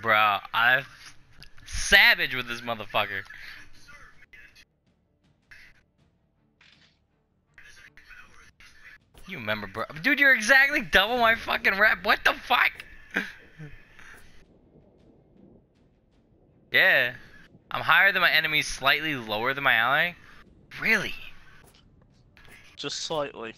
Bro, I'm savage with this motherfucker. You remember, bro? Dude, you're exactly double my fucking rep. What the fuck? yeah. I'm higher than my enemy, slightly lower than my ally. Really? Just slightly.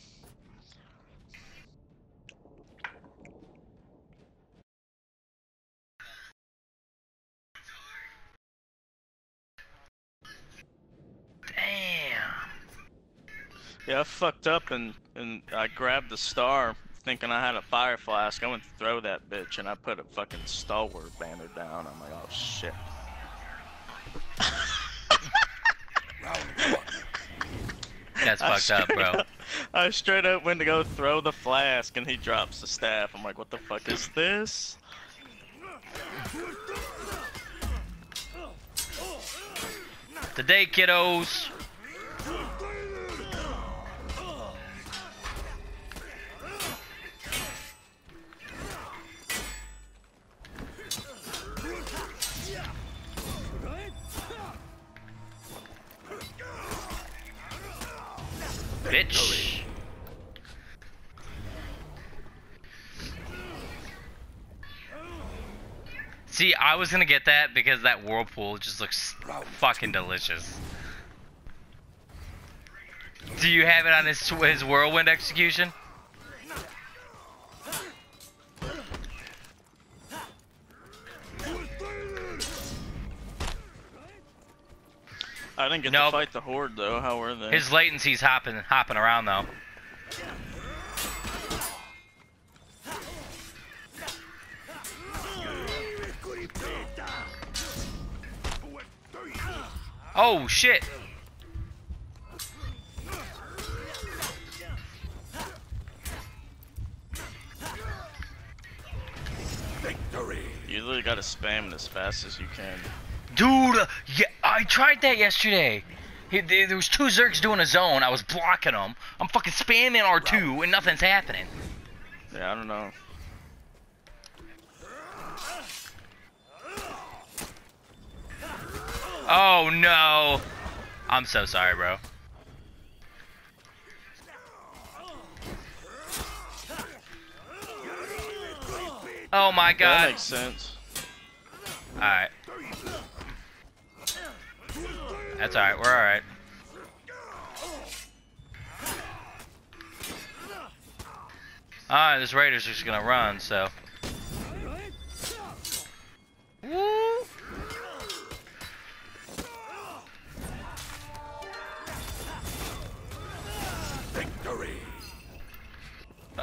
Yeah, I fucked up and and I grabbed the star thinking I had a fire flask. I went to throw that bitch and I put a fucking stalwart banner down. I'm like, oh shit. That's fucked up, bro. up- I straight up went to go throw the flask and he drops the staff. I'm like, what the fuck is this? Today, kiddos. Bitch. See, I was gonna get that because that whirlpool just looks fucking delicious. Do you have it on his his whirlwind execution? I didn't get Nope. to fight the horde though. How were they? His latency's hopping hopping around though. Oh shit! Victory! You literally gotta spam it as fast as you can. Dude, yeah, I tried that yesterday. There there was two Zergs doing a zone. I was blocking them. I'm fucking spamming R2 and nothing's happening. Yeah, I don't know. Oh no! I'm so sorry, bro. Oh my god. That makes sense. Alright. That's alright, we're alright. Alright, this Raider's just gonna run, so. Woo! oh,